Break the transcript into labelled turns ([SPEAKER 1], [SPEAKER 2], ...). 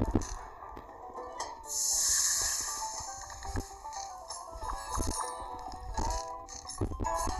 [SPEAKER 1] you